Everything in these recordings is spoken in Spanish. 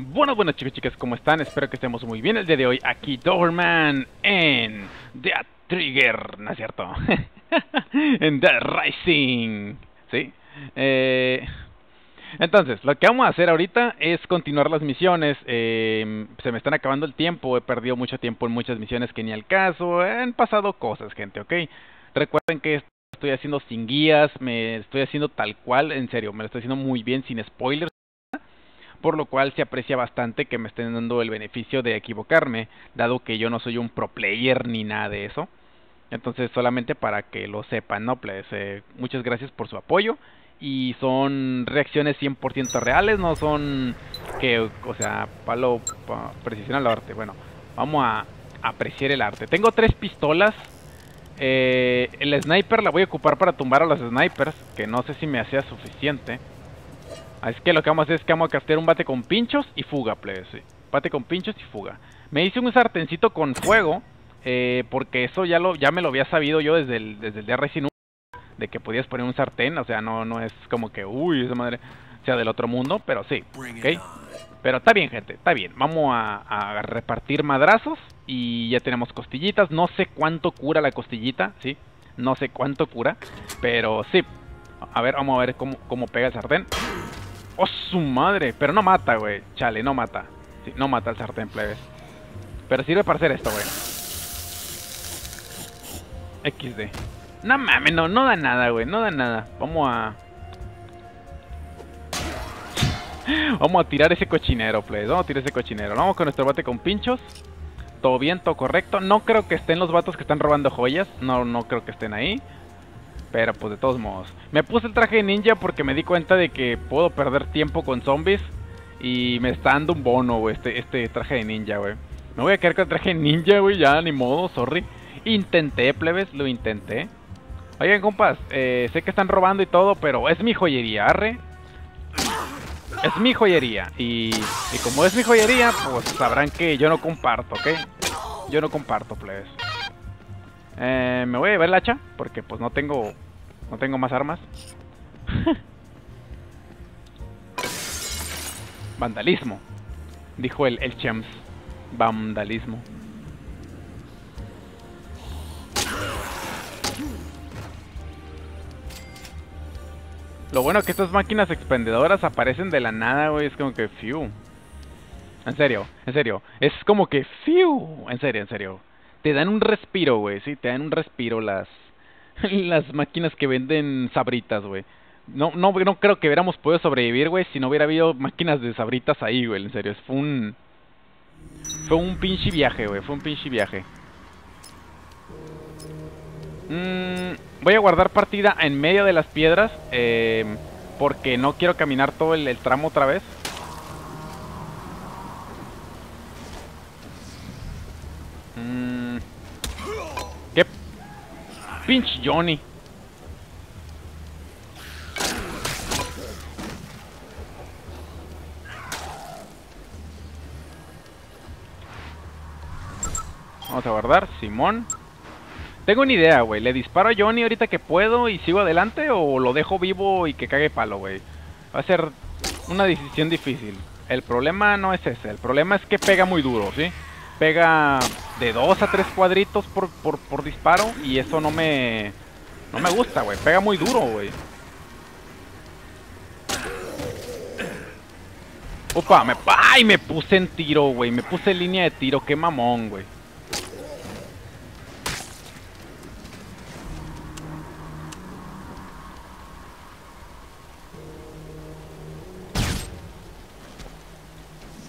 Bueno, bueno chicos chicas, ¿cómo están? Espero que estemos muy bien el día de hoy aquí Doberman en The Trigger, ¿no es cierto? en The Rising, ¿sí? Eh, entonces, lo que vamos a hacer ahorita es continuar las misiones. Eh, se me están acabando el tiempo, he perdido mucho tiempo en muchas misiones que ni al caso. Han pasado cosas, gente, ¿ok? Recuerden que estoy haciendo sin guías, me estoy haciendo tal cual, en serio, me lo estoy haciendo muy bien, sin spoilers por lo cual se aprecia bastante que me estén dando el beneficio de equivocarme, dado que yo no soy un pro player ni nada de eso. Entonces, solamente para que lo sepan, ¿no? Pues, eh, muchas gracias por su apoyo. Y son reacciones 100% reales, no son que, o sea, palo, pa, precisión al arte. Bueno, vamos a apreciar el arte. Tengo tres pistolas. Eh, el sniper la voy a ocupar para tumbar a los snipers, que no sé si me hacía suficiente. Así que lo que vamos a hacer es que vamos a castear un bate con pinchos y fuga, plebes. Sí. Bate con pinchos y fuga. Me hice un sartencito con fuego. Eh, porque eso ya lo ya me lo había sabido yo desde el, desde el 1. De que podías poner un sartén. O sea, no, no es como que, uy, esa madre sea del otro mundo. Pero sí, ¿ok? Pero está bien, gente, está bien. Vamos a, a repartir madrazos. Y ya tenemos costillitas. No sé cuánto cura la costillita, ¿sí? No sé cuánto cura. Pero sí. A ver, vamos a ver cómo, cómo pega el sartén. ¡Oh, su madre! Pero no mata, güey. Chale, no mata. No mata el sartén, plebes. Pero sirve para hacer esto, güey. XD. No mames, no, no da nada, güey. No da nada. Vamos a... Vamos a tirar ese cochinero, plebes. Vamos a tirar ese cochinero. Vamos con nuestro bate con pinchos. Todo bien, todo correcto. No creo que estén los vatos que están robando joyas. No, no creo que estén ahí. Pero pues de todos modos. Me puse el traje de ninja porque me di cuenta de que puedo perder tiempo con zombies. Y me está dando un bono, güey, este, este traje de ninja, güey. Me voy a quedar con el traje de ninja, güey, ya, ni modo, sorry. Intenté, plebes, lo intenté. Oigan, compas, eh, sé que están robando y todo, pero es mi joyería, arre. Es mi joyería. Y, y como es mi joyería, pues sabrán que yo no comparto, ¿ok? Yo no comparto, plebes. Eh, me voy a llevar el hacha porque pues no tengo no tengo más armas. Vandalismo, dijo el, el Chems. Vandalismo. Lo bueno que estas máquinas expendedoras aparecen de la nada, güey. Es como que, fiu. En serio, en serio. Es como que, fiu. En serio, en serio te dan un respiro, güey, sí, te dan un respiro las las máquinas que venden sabritas, güey. No, no, no creo que hubiéramos podido sobrevivir, güey, si no hubiera habido máquinas de sabritas ahí, güey, en serio, fue un fue un pinche viaje, güey, fue un pinche viaje. Mm, voy a guardar partida en medio de las piedras, eh, porque no quiero caminar todo el, el tramo otra vez. Pinche Johnny. Vamos a guardar, Simón. Tengo una idea, güey. ¿Le disparo a Johnny ahorita que puedo y sigo adelante o lo dejo vivo y que cague palo, güey? Va a ser una decisión difícil. El problema no es ese. El problema es que pega muy duro, ¿sí? Pega de 2 a 3 cuadritos por, por, por, disparo y eso no me... No me gusta, güey. Pega muy duro, güey. Opa, me... ¡Ay! Me puse en tiro, güey. Me puse en línea de tiro. Qué mamón, güey.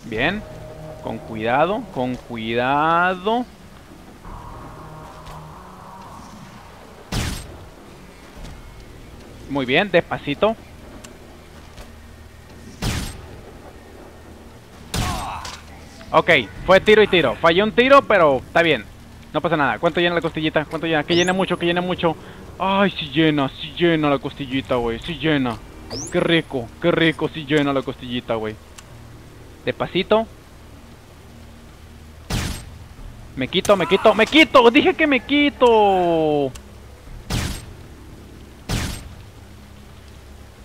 Bien. Con cuidado, con cuidado. Muy bien, despacito. Ok, fue tiro y tiro. Falló un tiro, pero está bien. No pasa nada. ¿Cuánto llena la costillita? ¿Cuánto llena? Que llena mucho, que llena mucho. Ay, si llena, si llena la costillita, güey. Si llena. Qué rico, qué rico si llena la costillita, güey. Despacito. Me quito, me quito, me quito. Dije que me quito.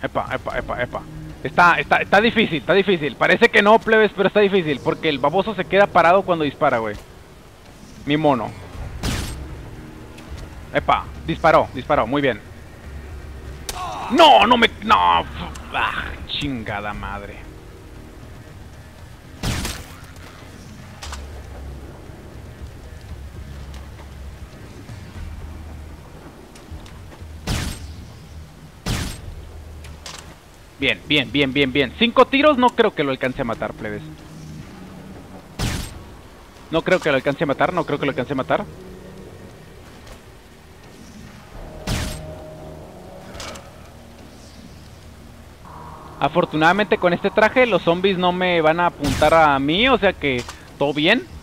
Epa, epa, epa, epa. Está, está, está difícil, está difícil. Parece que no, plebes, pero está difícil. Porque el baboso se queda parado cuando dispara, güey. Mi mono. Epa, disparó, disparó, muy bien. No, no me... No. Ah, chingada madre. Bien, bien, bien, bien, bien. Cinco tiros no creo que lo alcance a matar, plebes. No creo que lo alcance a matar, no creo que lo alcance a matar. Afortunadamente con este traje los zombies no me van a apuntar a mí, o sea que todo bien.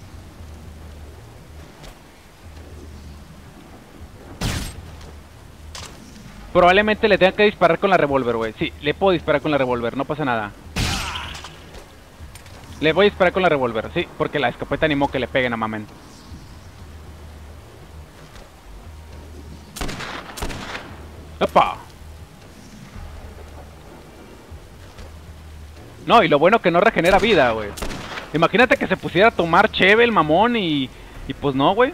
Probablemente le tenga que disparar con la revólver, güey. Sí, le puedo disparar con la revólver, no pasa nada. Le voy a disparar con la revólver, sí, porque la escopeta animó que le peguen a mamen. ¡Opa! No, y lo bueno que no regenera vida, güey. Imagínate que se pusiera a tomar cheve el mamón y... Y pues no, güey.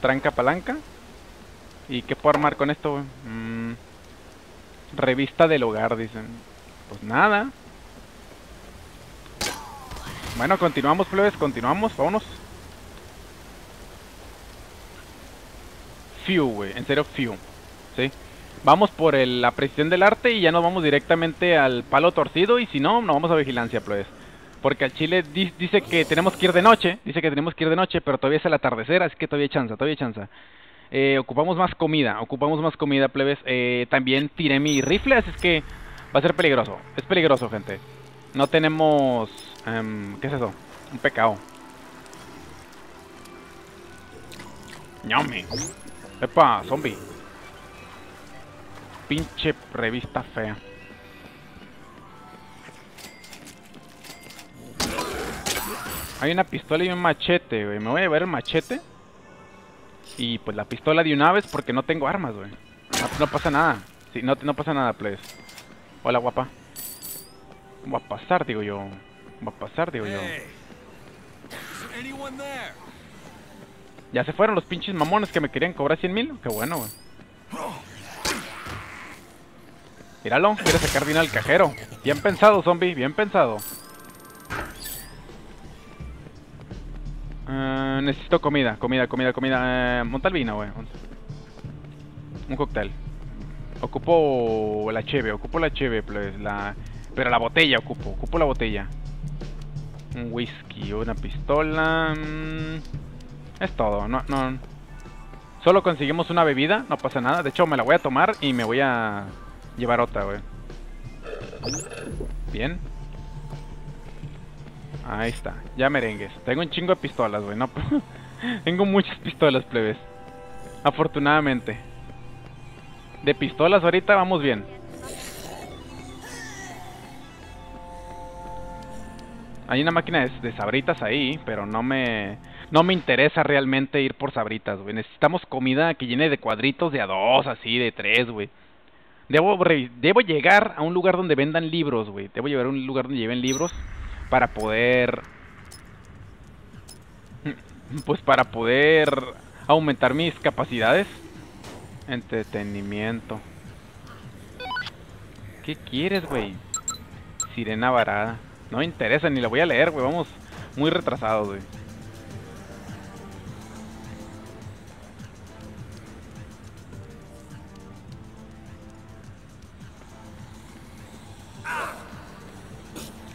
Tranca palanca. ¿Y qué puedo armar con esto, mm, revista del hogar, dicen. Pues nada. Bueno, continuamos, plebes, continuamos, vámonos. Few, güey, en serio, few. ¿Sí? Vamos por la precisión del arte y ya nos vamos directamente al palo torcido y si no, no vamos a vigilancia, plebes. Porque al chile dice que tenemos que ir de noche, dice que tenemos que ir de noche, pero todavía es el atardecer, así que todavía hay chance, todavía hay chance. Eh, ocupamos más comida, ocupamos más comida, plebes. Eh, también tiré mi rifle, es que va a ser peligroso. Es peligroso, gente. No tenemos... Em, ¿Qué es eso? Un pecado. ¡Ñame! ¡Epa! ¡Zombie! Pinche revista fea. Hay una pistola y un machete, güey. Me voy a llevar el machete. Y pues la pistola de una vez porque no tengo armas, güey. No, pasa nada. Sí, no, no pasa nada, please. Hola, guapa. Va a pasar, digo yo. Va a pasar, digo yo. Ya se fueron los pinches mamones que me querían cobrar 100 mil. Qué bueno, güey. Míralo, quiere sacar dinero al cajero. Bien pensado, zombie, bien pensado. Necesito comida, comida, comida, comida. Eh, monta el vino, güey. Un cóctel. Ocupo la cheve, ocupo la cheve, pues, la... Pero la botella ocupo, ocupo la botella. Un whisky, una pistola... Mm, es todo, no, no... Solo conseguimos una bebida, no pasa nada. De hecho, me la voy a tomar y me voy a llevar otra, güey. Bien. Ahí está, ya merengues. Tengo un chingo de pistolas, güey. No, Tengo muchas pistolas, plebes. Afortunadamente. De pistolas ahorita vamos bien. Hay una máquina de, sabritas ahí, pero no me... No me interesa realmente ir por sabritas, güey. Necesitamos comida que llene de cuadritos de a dos, así, de tres, güey. Debo, debo llegar a un lugar donde vendan libros, güey. Debo llegar a un lugar donde lleven libros para poder... Pues para poder aumentar mis capacidades. Entretenimiento. ¿Qué quieres, güey? Sirena varada. No me interesa, ni la voy a leer, güey. Vamos muy retrasados, güey.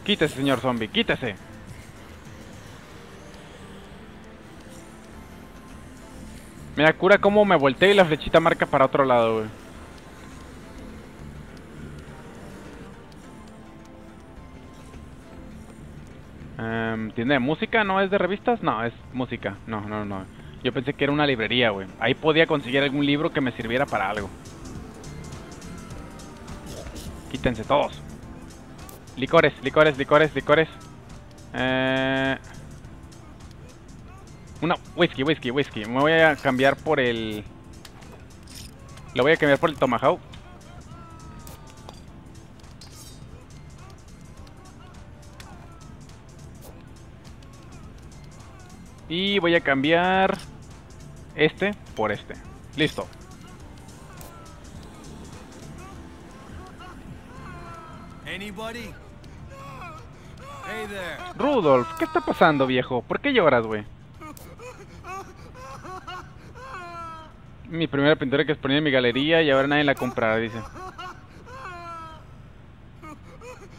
Quítese, señor zombie, quítese. Me da cura como me volteé y la flechita marca para otro lado, güey. ¿Tienda de música? ¿No es de revistas? No, es música. No, no, no. Yo pensé que era una librería, güey. Ahí podía conseguir algún libro que me sirviera para algo. Quítense todos. Licores, licores, licores, licores. Eh... Una, whisky, whisky, whisky. Me voy a cambiar por el... Lo voy a cambiar por el Tomahawk. Y voy a cambiar este por este. Listo. Rudolf, ¿qué está pasando, viejo? ¿Por qué lloras, güey? Mi primera pintura que exponía en mi galería y ahora nadie la comprará, dice.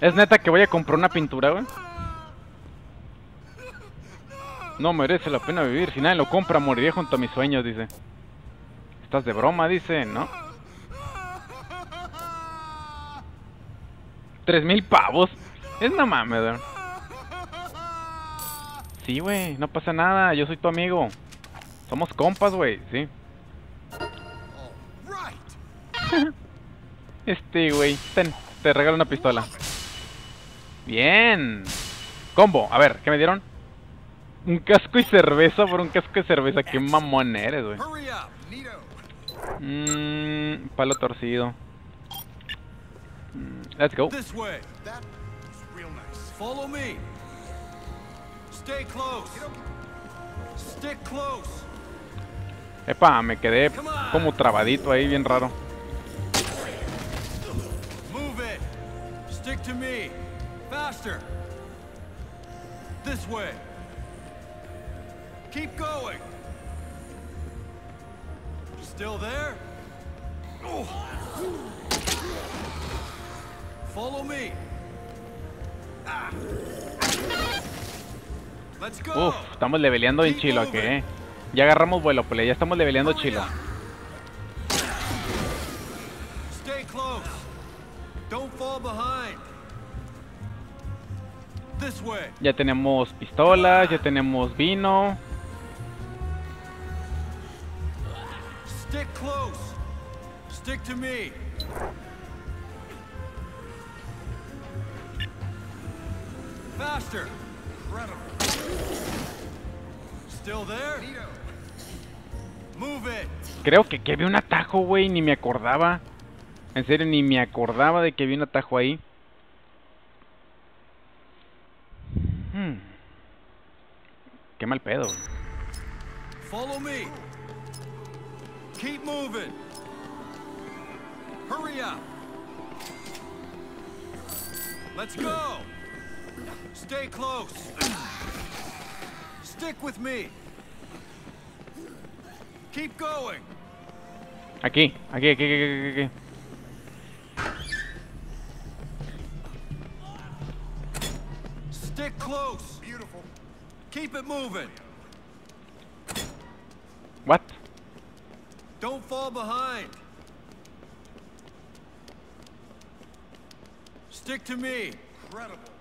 ¿Es neta que voy a comprar una pintura, güey? No merece la pena vivir. Si nadie lo compra, moriré junto a mis sueños, dice. ¿Estás de broma? Dice, ¿no? ¿Tres mil pavos? Es no mames, güey. Sí, güey, no pasa nada. Yo soy tu amigo. Somos compas, güey, sí. este, güey. Ten, te regalo una pistola. Bien. Combo. A ver, ¿qué me dieron? Un casco y cerveza por un casco y cerveza. Qué mamón eres, güey. Mmm, palo torcido. Mm, let's go. Follow me. Epa, me quedé como trabadito ahí, bien raro. Move it. Stick to me. Faster. This way. Keep going. Still there? Follow me. Go. Uf, estamos leveleando en chilo aquí, eh. Ya agarramos vuelo, pues ya estamos leveleando chilo. Stay close. Don't fall behind. This way. Ya tenemos pistolas, ya tenemos vino. Stick close. Stick to me. Faster. Incredible. Creo que, que vi un atajo, güey, ni me acordaba. En serio, ni me acordaba de que vi un atajo ahí. Hmm. Qué mal pedo. Follow me. Keep moving. Hurry up. Let's go. Stay close. Stick with me. Keep going. Aquí, aquí, aquí, aquí, aquí. Stick close. Beautiful. Keep it moving. What? Don't fall behind. Stick to me. Incredible.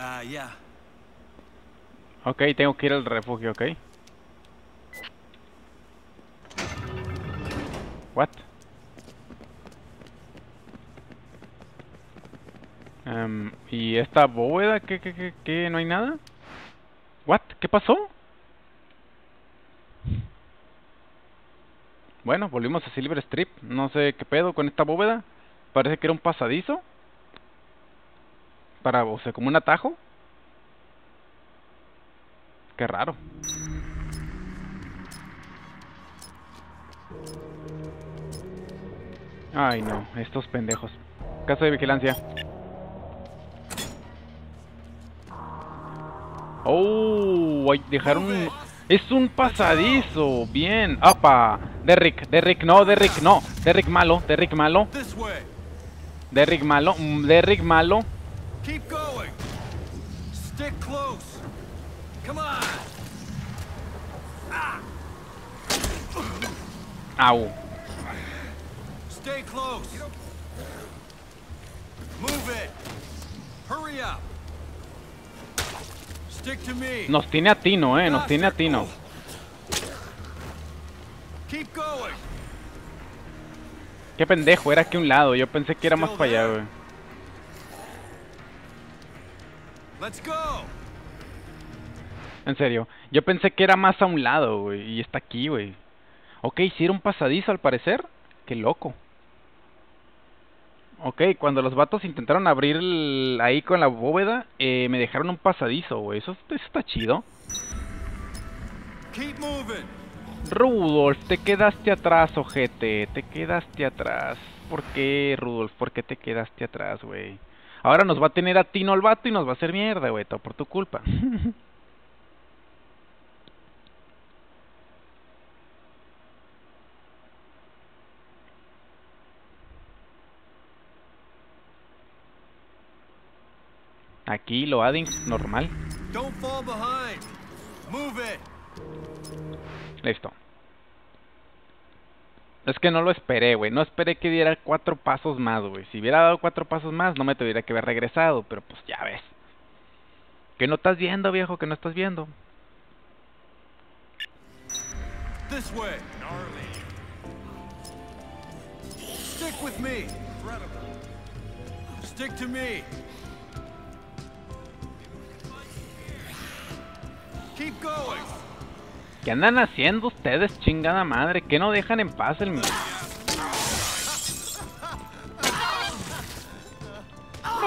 Ah, yeah. Ok, tengo que ir al refugio, ok. What? Um, ¿Y esta bóveda? ¿Qué, qué, qué, qué? ¿No hay nada? What? ¿Qué pasó? Bueno, volvimos a Silver Strip. No sé qué pedo con esta bóveda. Parece que era un pasadizo. Para, o sea, como un atajo. Qué raro. Ay, no. Estos pendejos. Caso de vigilancia. Oh, dejaron... Es un pasadizo. Bien. ¡Apa! Derrick, Derrick, no, Derrick, no. Derrick malo, Derrick malo. Derrick malo, mm, Derrick malo. Nos tiene a Tino, eh. Nos tiene a Tino. Qué pendejo, era aquí a un lado. Yo pensé que era más para allá. Let's go. En serio. Yo pensé que era más a un lado, güey. Y está aquí, güey. Ok, si era un pasadizo al parecer. Qué loco. Ok, cuando los vatos intentaron abrir el- ahí con la bóveda, eh, me dejaron un pasadizo, güey. Eso, eso está chido. Keep moving. Rudolf, te quedaste atrás, ojete. Te quedaste atrás. ¿Por qué, Rudolf? ¿Por qué te quedaste atrás, güey? Ahora nos va a tener a Tino el vato y nos va a hacer mierda, güey. Todo por tu culpa. Aquí lo adding normal. Don't fall behind. Move it. Listo. Es que no lo esperé, güey. No esperé que diera cuatro pasos más, güey. Si hubiera dado cuatro pasos más, no me tuviera que haber regresado. Pero pues ya ves. Que no estás viendo, viejo, que no estás viendo. This way. Stick with me. Stick to me. Keep going. ¿Qué andan haciendo ustedes, chingada madre? ¿Qué no dejan en paz el...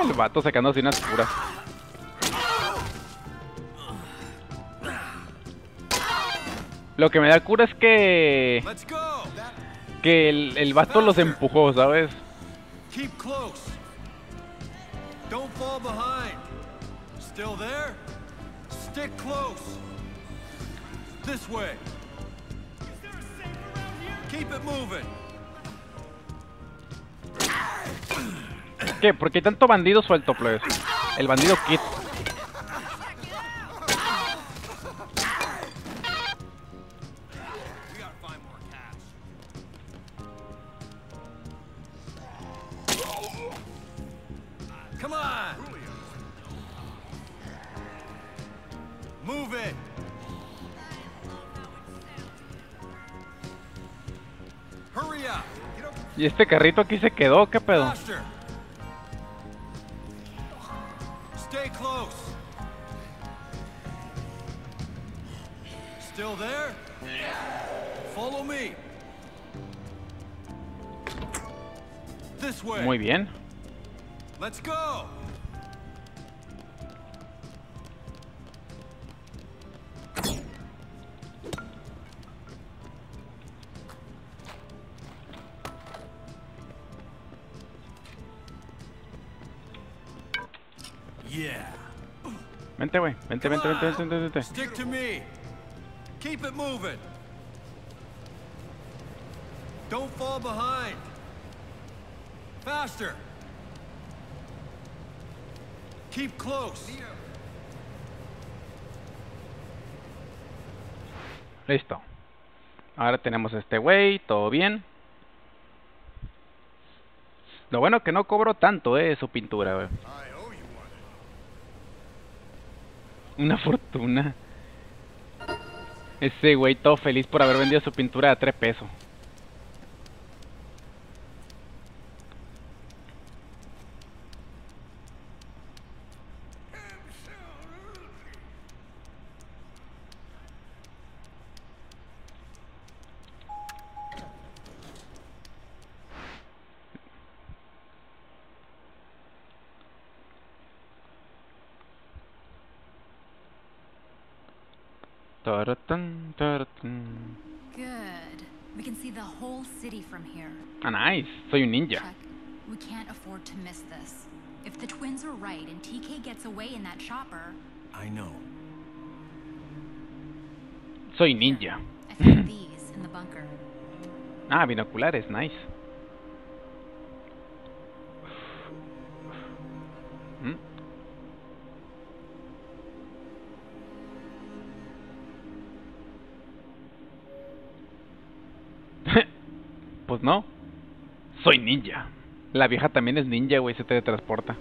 El vato sacándose unas curas. Lo que me da cura es que... Que el, el vato los empujó, ¿sabes? Keep close. Don't fall behind. Still there? Stick close. This way. Keep it moving. ¿Qué? ¿Por qué hay tanto bandido suelto, pues? El bandido Kid. Este carrito aquí se quedó, ¿qué pedo? Stay close. Still there? Follow me. This way. Muy bien. Let's go. Vente, güey. Vente, vente, vente, vente, vente, vente. Stick to me. Keep it moving. Don't fall behind. Faster. Keep close. Listo. Ahora tenemos a este güey, todo bien. Lo bueno que no cobró tanto, eh, su pintura, güey. Una fortuna. Ese güey todo feliz por haber vendido su pintura a tres pesos. Taratán, taratán. Good. We can see the whole city from here. Ah, nice. Soy un ninja. Chuck, we can't afford to miss this. If the twins are right and TK gets away in that chopper, I know. Soy ninja. I found these in the bunker. Ah, binoculares, nice. Ninja. La vieja también es ninja, güey, se teletransporta.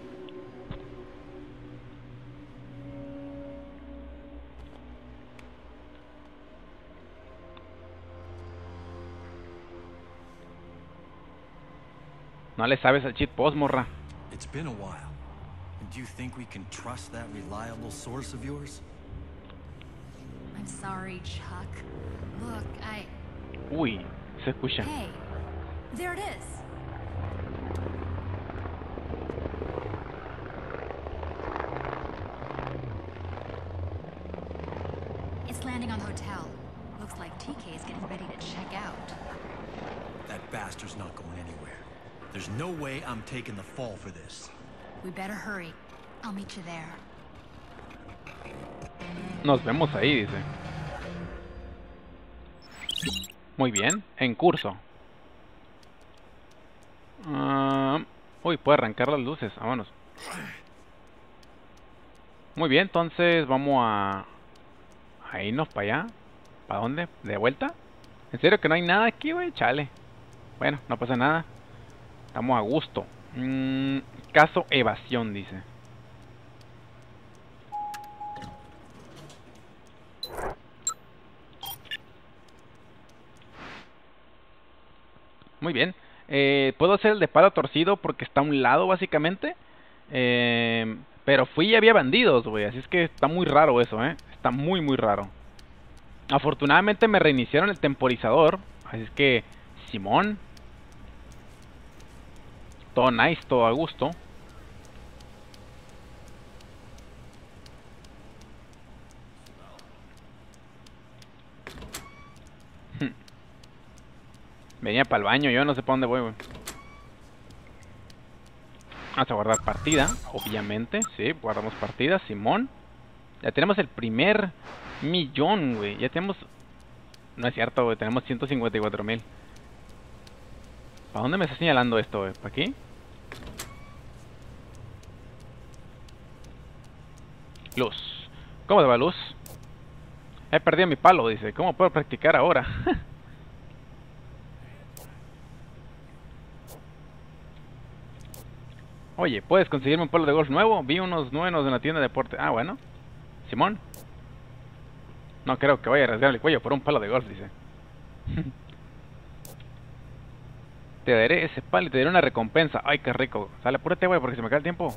No le sabes al cheat post, morra. It's been a while. And do you think we can trust that reliable source of yours? I'm sorry, Chuck. Look, I. Uy, se escucha. Hey, there it is. It's landing on the hotel. Looks like TK is getting ready to check out. That bastard's not going anywhere. There's no way I'm taking the fall for this. We better hurry. I'll meet you there. Nos vemos ahí, dice. Muy bien, en curso. Ah, uy, puede arrancar las luces, vámonos. Muy bien, entonces vamos a... A irnos para allá. ¿Para dónde? ¿De vuelta? ¿En serio que no hay nada aquí, güey? Chale. Bueno, no pasa nada. Estamos a gusto. Mm, caso evasión, dice. Muy bien. Eh, Puedo hacer el de palo torcido porque está a un lado, básicamente. Eh, pero fui y había bandidos, güey. Así es que está muy raro eso, ¿eh? Está muy, muy raro. Afortunadamente me reiniciaron el temporizador. Así es que, Simón. Todo nice, todo a gusto. Venía para el baño, yo no sé para dónde voy, güey. Vamos a guardar partida, obviamente. Sí, guardamos partida, Simón. Ya tenemos el primer millón, güey. Ya tenemos... No es cierto, güey. Tenemos 154 mil. ¿Para dónde me está señalando esto, güey? ¿Para aquí? Luz. ¿Cómo se va luz? He perdido mi palo, dice. ¿Cómo puedo practicar ahora? Oye, ¿puedes conseguirme un palo de golf nuevo? Vi unos nuevos en la tienda de deporte. Ah, bueno. Simón. No creo que vaya a rasgar el cuello por un palo de golf, dice. te daré ese palo y te daré una recompensa. Ay, qué rico. Sale, apúrate, güey, porque se me cae el tiempo.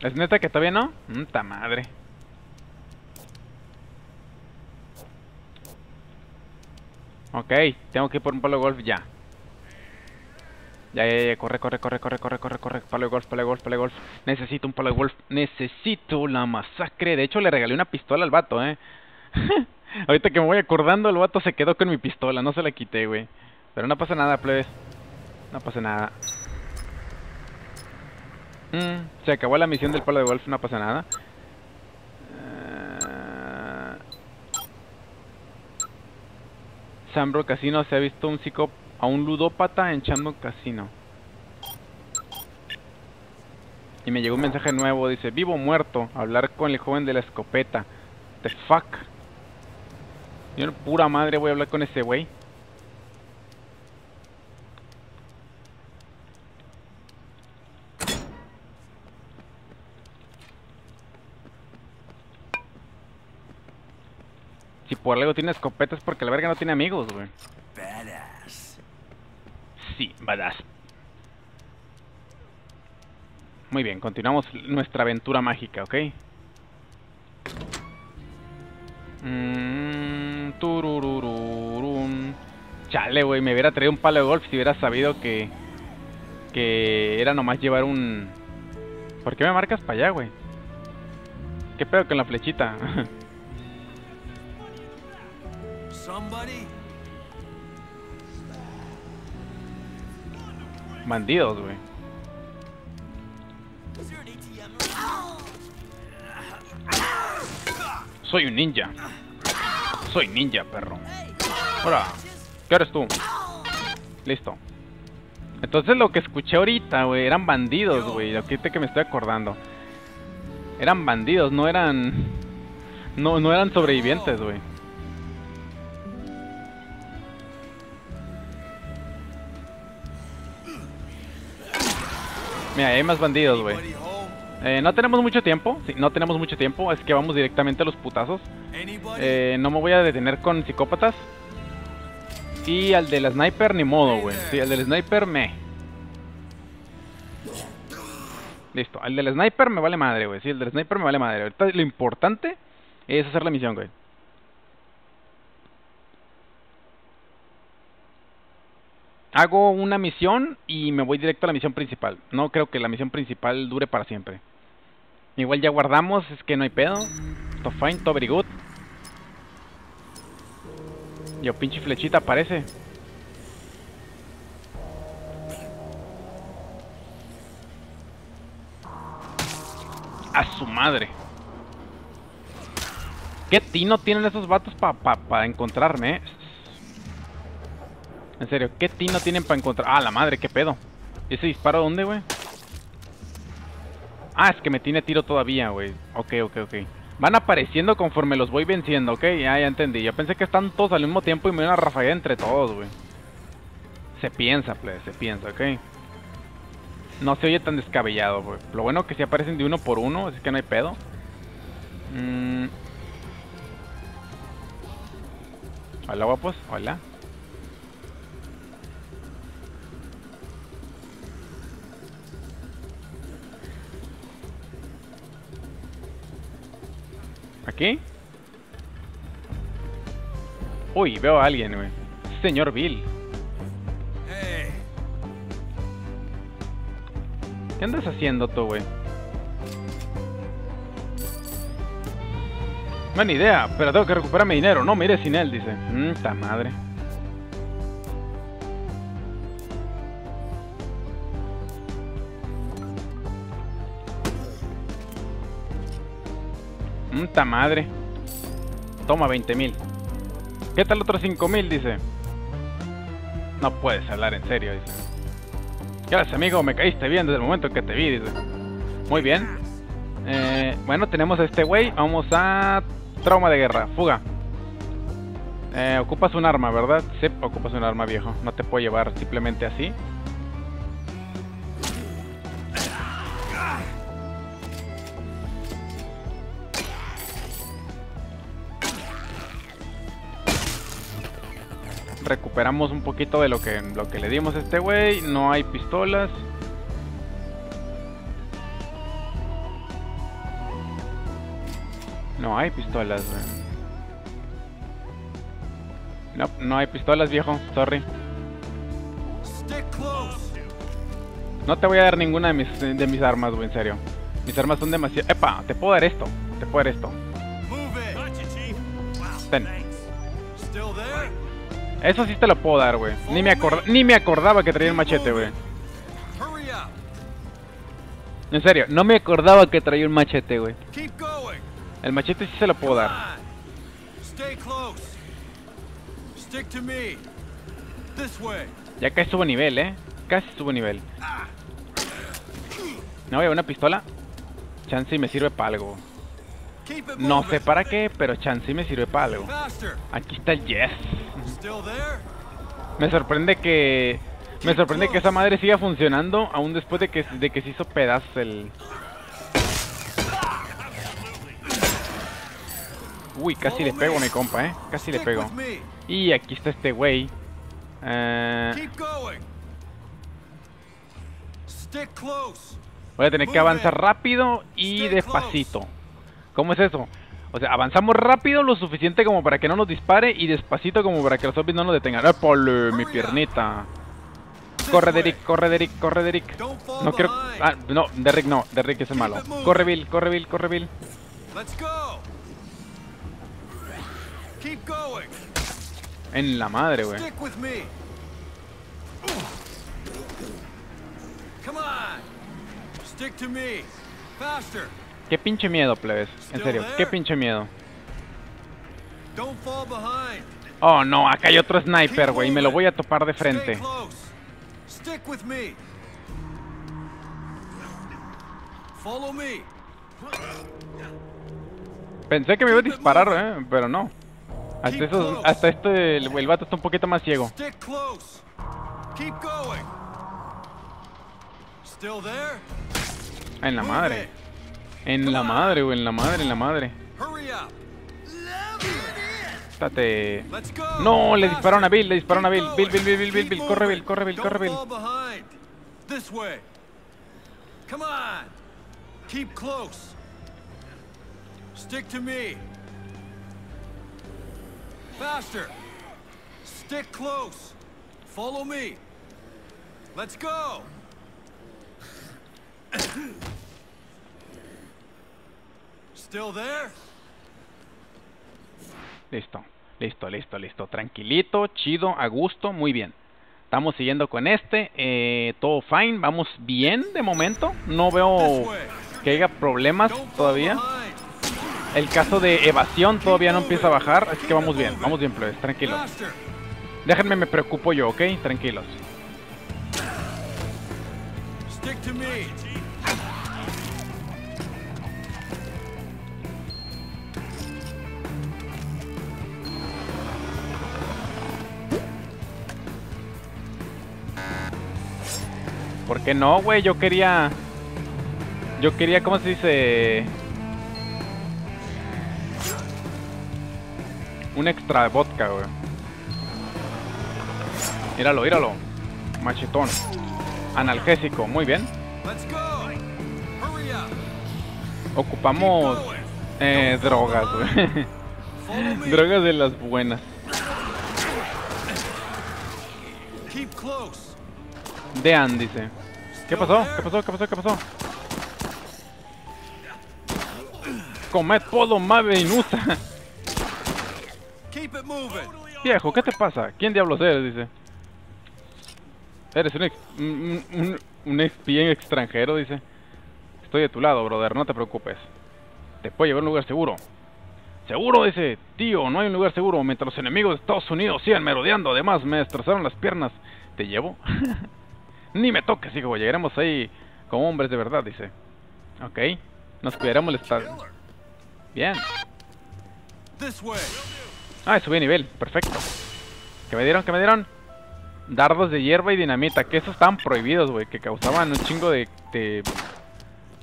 ¿Es neta que todavía no? Mta madre. Ok, tengo que ir por un palo de golf ya. Ya, ya, ya, corre, corre, corre, corre, corre, corre, corre. Palo de golf, palo de golf, palo de golf. Necesito un palo de golf. Necesito la masacre. De hecho, le regalé una pistola al vato, eh. Ahorita que me voy acordando, el vato se quedó con mi pistola. No se la quité, güey. Pero no pasa nada, plebes. No pasa nada. Mm, se acabó la misión del palo de golf, no pasa nada. Eh, Sambro Casino se ha visto un psico a un ludópata en Chambo Casino. Y me llegó un mensaje nuevo, dice, vivo o muerto, hablar con el joven de la escopeta. The fuck. Yo pura madre voy a hablar con ese güey. Si por algo tiene escopeta es porque la verga no tiene amigos, güey. Sí, badass. Muy bien, continuamos nuestra aventura mágica, ¿ok? Mmm... tururururum. Chale, güey, me hubiera traído un palo de golf si hubiera sabido que... Que era nomás llevar un... ¿Por qué me marcas para allá, güey? ¿Qué pedo con la flechita? Bandidos, güey. Soy un ninja. Soy ninja, perro. Hola. ¿Qué eres tú? Listo. Entonces lo que escuché ahorita, güey, eran bandidos, güey. Ahorita que me estoy acordando. Eran bandidos, no eran... No, no eran sobrevivientes, güey. Mira, hay más bandidos, güey. Eh, no tenemos mucho tiempo, sí, no tenemos mucho tiempo, es que vamos directamente a los putazos. Eh, no me voy a detener con psicópatas. Y al del sniper, ni modo, güey. Sí, al del sniper, me. Listo, al del sniper me vale madre, güey. Sí, el del sniper me vale madre. Ahorita lo importante es hacer la misión, güey. Hago una misión y me voy directo a la misión principal. No creo que la misión principal dure para siempre. Igual ya guardamos, es que no hay pedo. Todo fine, todo very good. Yo pinche flechita aparece. A su madre. ¿Qué tino tienen esos vatos para pa, pa encontrarme? En serio, ¿qué tino tienen para encontrar? Ah, la madre, qué pedo. ¿Ese disparo dónde, güey? Ah, es que me tiene tiro todavía, güey. Ok, ok, ok. Van apareciendo conforme los voy venciendo, ok. Ya, ya entendí. Yo pensé que están todos al mismo tiempo y me iban a rafaguear entre todos, güey. Se piensa, plebe, se piensa, ok. No se oye tan descabellado, güey. Lo bueno que sí aparecen de uno por uno, así que no hay pedo. Mm. Hola, guapos. Hola. ¿Aquí? Uy, veo a alguien, güey. Señor Bill. ¿Qué andas haciendo tú, güey? Buena idea, pero tengo que recuperar mi dinero. No mire sin él, dice. Mmm, madre. Mmm, ta madre. Toma 20 mil. ¿Qué tal otros 5 mil? Dice. No puedes hablar en serio, dice. Gracias, amigo, me caíste bien desde el momento que te vi, dice. Muy bien. Eh, bueno, tenemos a este güey. Vamos a... Trauma de guerra, fuga. Eh, ocupas un arma, ¿verdad? Sí, ocupas un arma, viejo. No te puedo llevar simplemente así. Recuperamos un poquito de lo que, lo que le dimos a este güey. No hay pistolas. No hay pistolas, güey. No, no hay pistolas, viejo. Sorry. No te voy a dar ninguna de mis, de mis armas, güey, en serio. Mis armas son demasiado... ¡Epa! Te puedo dar esto. Te puedo dar esto. Move it. Ten. Eso sí te lo puedo dar, güey. Ni me, ni me acordaba que traía el machete, güey. En serio, no me acordaba que traía un machete, güey. El machete sí se lo puedo dar. Ya casi subo nivel, eh. Casi subo nivel. No, güey, una pistola. Chance y me sirve para algo. No sé para qué, pero chance y me sirve para algo. Aquí está el yes. Me sorprende que... Me sorprende que esa madre siga funcionando aún después de que, de que se hizo pedazos el... Uy, casi le pego a mi compa, eh. Casi le pego. Y aquí está este güey. Eh, voy a tener que avanzar rápido y despacito. ¿Cómo es eso? O sea, avanzamos rápido lo suficiente como para que no nos dispare y despacito como para que los zombies no nos detengan. ¡Épale, mi piernita! Corre, Derrick, corre, Derrick, corre, fall No quiero... Ah, no, Derrick no, Derrick es el malo. Corre, Bill, corre, Bill, corre, Bill. Let's go. Keep going. En la madre, güey. Come on. Stick to me. Faster. Qué pinche miedo, plebes. En serio, qué pinche miedo. Oh, no, acá hay otro sniper, güey. Me lo voy a topar de frente. Pensé que me iba a disparar, eh, pero no. Hasta, esos, hasta este, el, el vato está un poquito más ciego. En la madre. En la madre, güey, en la madre, en la madre. Hurry up. Estate. No, le dispararon a Bill, le dispararon a Bill. Bill, Bill, Bill. Bill, Bill, Bill. Corre. Bill, corre, Bill, corre, Bill. Come on. Keep close. Stick to me. Faster. Stick close. Follow me. Let's go. Listo, listo, listo, listo. Tranquilito, chido, a gusto, muy bien. Estamos siguiendo con este. eh, todo fine, vamos bien de momento. No veo que haya problemas todavía. El caso de evasión todavía no empieza a bajar, así que vamos bien, vamos bien, plebes, tranquilos. Déjenme, me preocupo yo, ¿ok? Tranquilos. ¿Por qué no, güey? Yo quería... Yo quería, ¿cómo se dice? Un extra vodka, güey. Míralo, míralo. Machetón. Analgésico, muy bien. Ocupamos eh, drogas, güey. Drogas de las buenas. Keep close. Dean dice. ¿Qué pasó? ¿Qué pasó? ¿Qué pasó? ¿Qué pasó? Comed podo mave inusa. Keep it moving. Viejo, ¿qué te pasa? ¿Quién diablos eres? Dice. Eres un, ex, un, un, un espía extranjero, dice. Estoy de tu lado, brother, no te preocupes. Te puedo llevar a un lugar seguro. Seguro, dice. Tío, no hay un lugar seguro. Mientras los enemigos de Estados Unidos sigan merodeando, además me destrozaron las piernas. ¿Te llevo? Ni me toques, hijo. Llegaremos ahí como hombres de verdad, dice. Ok. Nos cuidaremos el estado. Bien. This way. Ah, subí nivel, perfecto. ¿Qué me dieron? ¿Qué me dieron? Dardos de hierba y dinamita, que esos estaban prohibidos, güey, que causaban un chingo de, de...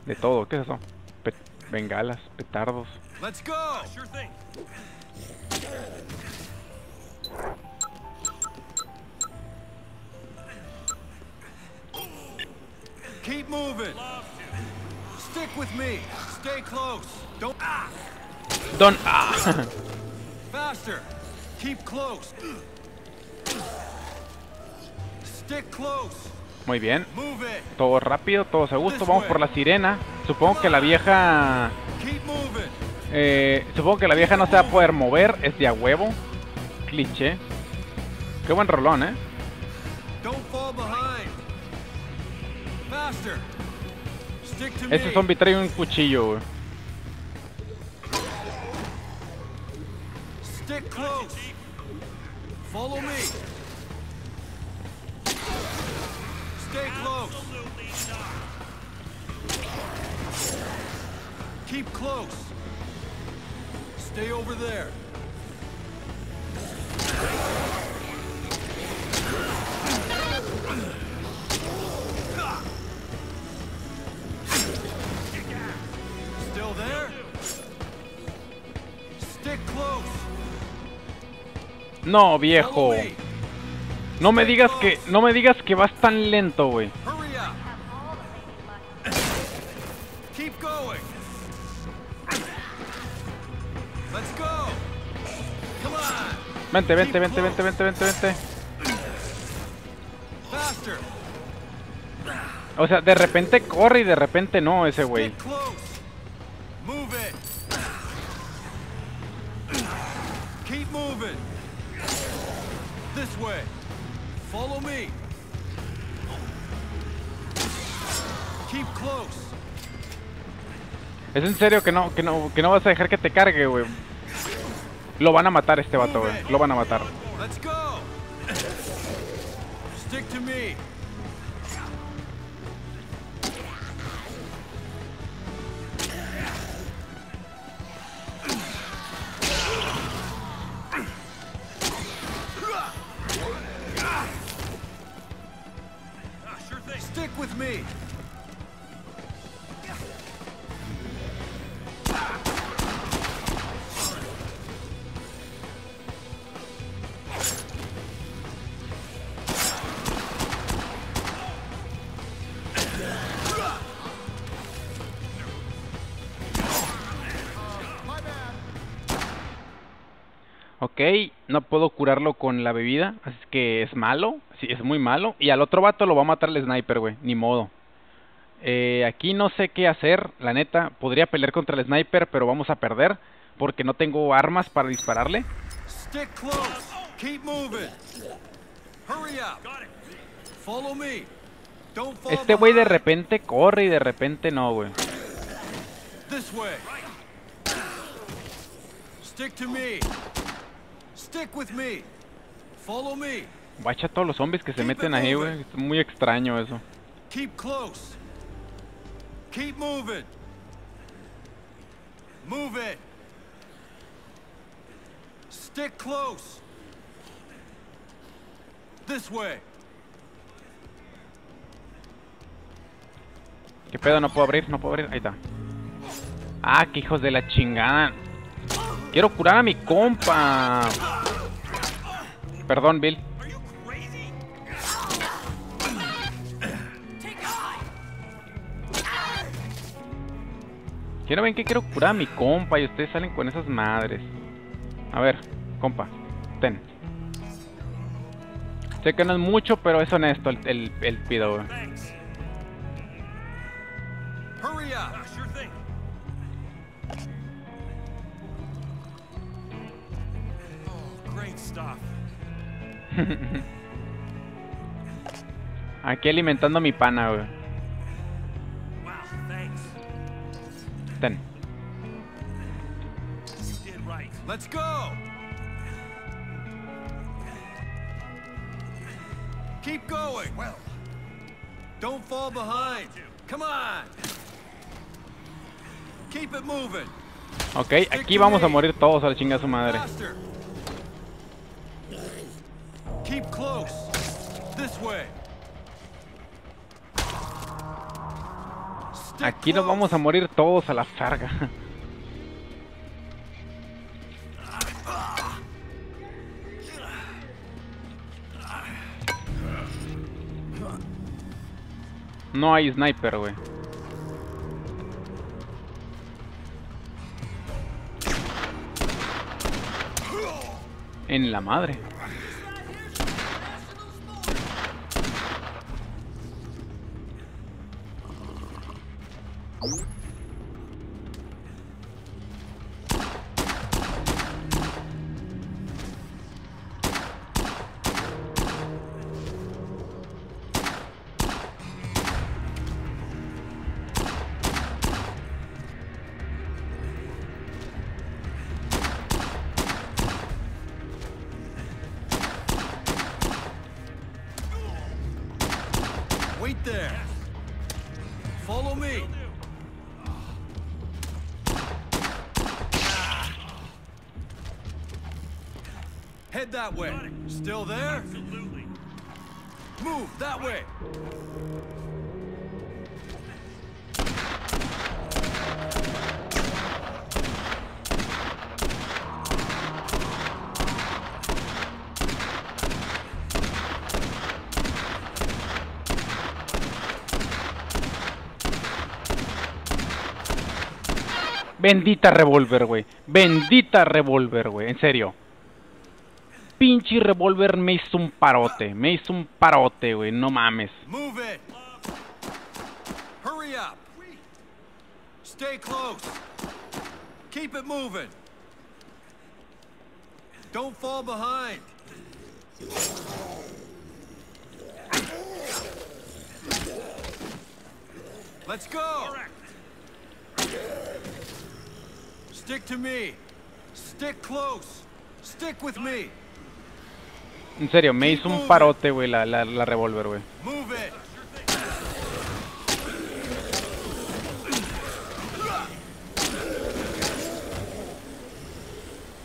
de todo. ¿Qué es eso? Pe- bengalas, petardos. Let's go. Sure thing. Keep moving. Stick with me. Stay close. Don't ah. Don... Ah. Faster. Keep close. Stick close. Muy bien. Todo rápido, todos a gusto. Vamos por la sirena. Supongo que la vieja... Eh, supongo que la vieja no se va a poder mover. Es de a huevo. Cliché. Qué buen rolón, ¿eh? Ese zombie trae un cuchillo, güey. Stick close. Follow me. Stay close. Keep close. Stay over there. No, viejo. No me digas que... No me digas que vas tan lento, güey. Vente, vente, vente, vente, vente, vente, vente. O sea, de repente corre y de repente no ese güey. This way. Follow me. Keep close. Es en serio que no, que no, que no vas a dejar que te cargue, güey. Lo van a matar este vato, güey. Lo van a matar. Let's go. Stick to me. No puedo curarlo con la bebida, así que es malo, sí, es muy malo. Y al otro vato lo va a matar el sniper, güey, ni modo. Eh, aquí no sé qué hacer, la neta. Podría pelear contra el sniper, pero vamos a perder porque no tengo armas para dispararle. Stick close. Keep moving. Hurry up. Follow me. Don't fall Este güey de repente corre y de repente no, güey. This way. Stick to me. Stick with me. Follow me. Guacha todos los zombies que se meten ahí, güey. Es muy extraño eso. Keep close. Keep moving. Move it. Stick close. This way. ¿Qué pedo? No puedo abrir, no puedo abrir. Ahí está. Ah, qué hijos de la chingada. Quiero curar a mi compa. Perdón, Bill. Quiero ven que quiero curar a mi compa y ustedes salen con esas madres. A ver, compa, ten. Sé que no es mucho, pero es honesto el, el, el pido, güey. Stuff. Aquí alimentando a mi pana, güey. Wow, thanks. Ten. You did right. Let's go. Keep going. Well, don't fall behind. Come on. Keep it moving. Ok, aquí vamos a morir todos a la chinga su madre. Aquí nos vamos a morir todos a la farga. No hay sniper, güey. En la madre. That way. Still there? Absolutely. Move that way. Bendita revólver, güey. Bendita revólver, güey. En serio. Pinche revólver me hizo un parote. Me hizo un parote, güey. No mames. Move it. Hurry up. Stay close. Keep it moving. Don't fall behind. Let's go. Stick to me. Stick close. Stick with me. En serio, me hizo un parote, güey, la, la, revólver, güey.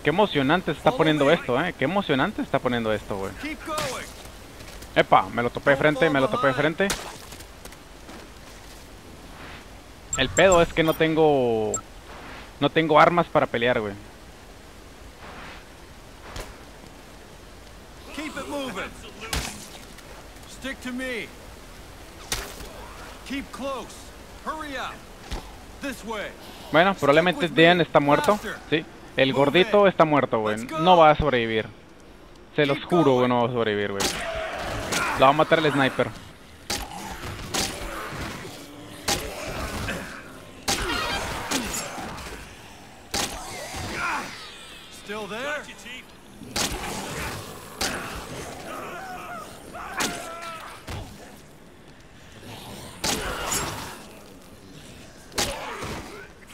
Qué emocionante se está poniendo esto, eh. Qué emocionante está poniendo esto, güey. Epa, me lo topé de frente, me lo topé de frente. El pedo es que no tengo... No tengo armas para pelear, güey. Keep it moving. Stick to me. Keep close. Hurry up. This way. Bueno, probablemente Dean está muerto. Sí. El gordito está muerto, güey. No va a sobrevivir. Se los juro, güey, no va a sobrevivir, güey. Lo va a matar el sniper. Still there?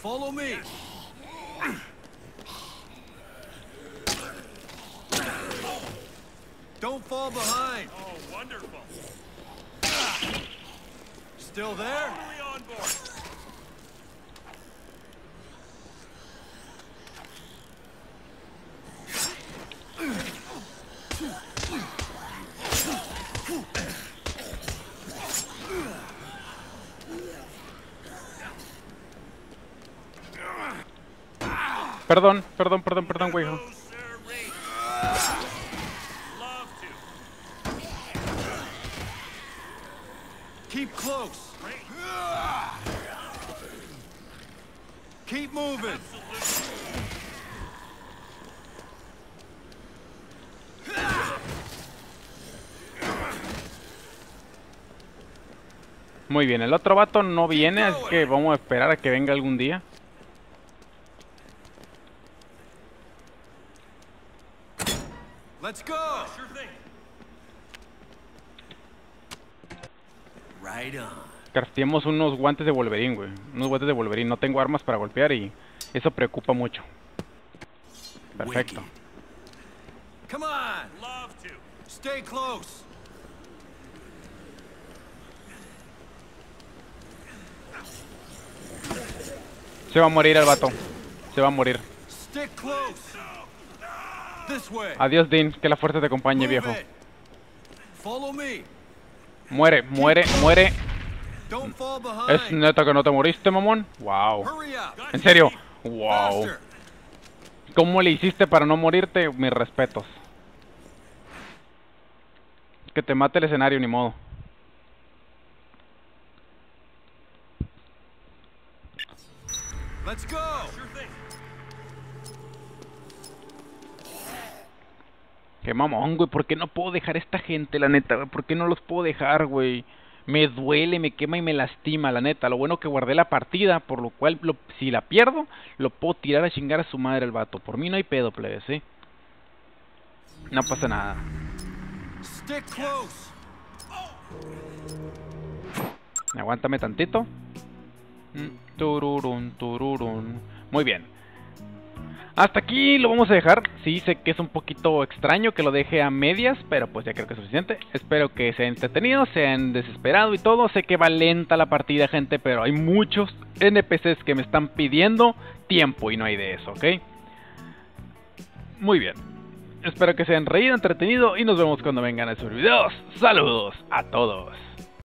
Follow me. Don't fall behind. Oh, wonderful. Still there? Perdón, perdón, perdón, perdón, güey. No, sirree. Love to. Keep close. Keep moving. Muy bien, el otro vato no viene, así que vamos a esperar a que venga algún día. Let's go. Sure thing. Right on. Crafteemos unos guantes de Wolverine, güey. Unos guantes de Wolverine. No tengo armas para golpear y eso preocupa mucho. Perfecto. Come on. Love to. Stay close. Se va a morir el vato. Se va a morir. Stick close. This way. Adiós, Dean. Que la fuerza te acompañe, Move viejo. it. Follow me. Muere, muere, muere. Fall ¿Es neta que no te moriste, mamón? Wow. En serio. Wow. ¿Cómo le hiciste para no morirte? Mis respetos. Que te mate el escenario, ni modo. Let's go. Sure thing. Qué mamón, güey. ¿Por qué no puedo dejar a esta gente, la neta? güey? ¿Por qué no los puedo dejar, güey? Me duele, me quema y me lastima, la neta. Lo bueno que guardé la partida, por lo cual, lo- si la pierdo, lo puedo tirar a chingar a su madre el vato. Por mí no hay pedo, plebes, ¿sí? No pasa nada. Aguántame tantito. Mm, Tururun, tururun. Muy bien. Hasta aquí lo vamos a dejar. Sí, sé que es un poquito extraño que lo deje a medias, pero pues ya creo que es suficiente. Espero que sean entretenidos, sean desesperado y todo. Sé que va lenta la partida, gente, pero hay muchos NPCs que me están pidiendo tiempo y no hay de eso, ¿ok? Muy bien. Espero que se hayan reído, entretenido y nos vemos cuando vengan a sus videos. Saludos a todos.